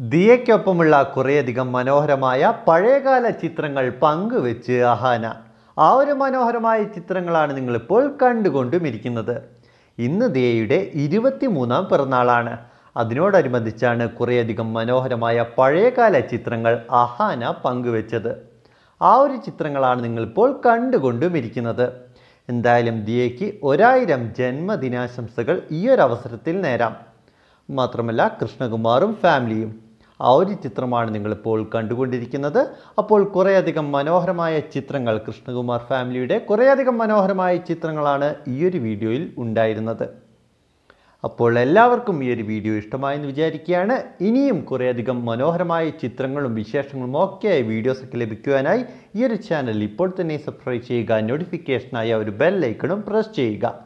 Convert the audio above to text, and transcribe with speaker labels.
Speaker 1: ദിയയ്ക്കൊപ്പമുള്ള കുറേയധികം മനോഹരമായ പഴയകാല ചിത്രങ്ങൾ പങ്കുവെച്ച് അഹാന. ആ ഒരു മനോഹരമായ ചിത്രങ്ങളാണ് നിങ്ങളിപ്പോൾ കണ്ടുകൊണ്ടുമിരിക്കുന്നത്. ഇന്ന് ദിയയുടെ ഇരുപത്തിമൂന്നാം പിറന്നാളാണ്. അതിനോടനുബന്ധിച്ചാണ് കുറേയധികം മനോഹരമായ പഴയകാല ചിത്രങ്ങൾ അഹാന പങ്കുവെച്ചത്. ആ ഒരു ചിത്രങ്ങളാണ് നിങ്ങളിപ്പോൾ കണ്ടുകൊണ്ടുമിരിക്കുന്നത്. എന്തായാലും ദിയയ്ക്ക് ഒരായിരം ജന്മദിനാശംസകൾ ഈ ഒരു അവസരത്തിൽ നേരാം. മാത്രമല്ല കൃഷ്ണകുമാറും ഫാമിലിയും ആ ഒരു ചിത്രമാണ് നിങ്ങളിപ്പോൾ കണ്ടുകൊണ്ടിരിക്കുന്നത്. അപ്പോൾ കുറേയധികം മനോഹരമായ ചിത്രങ്ങൾ കൃഷ്ണകുമാർ ഫാമിലിയുടെ കുറേയധികം മനോഹരമായ ചിത്രങ്ങളാണ് ഈ ഒരു വീഡിയോയിൽ ഉണ്ടായിരുന്നത്. അപ്പോൾ എല്ലാവർക്കും ഈ ഒരു വീഡിയോ ഇഷ്ടമായെന്ന് വിചാരിക്കുകയാണ്. ഇനിയും കുറേയധികം മനോഹരമായ ചിത്രങ്ങളും വിശേഷങ്ങളും ഒക്കെയായി വീഡിയോസൊക്കെ ലഭിക്കുവാനായി ഈ ഒരു ചാനൽ ഇപ്പോൾ തന്നെ സബ്സ്ക്രൈബ് ചെയ്യുക നോട്ടിഫിക്കേഷനായ ഒരു ബെൽ ഐക്കണും പ്രസ് ചെയ്യുക.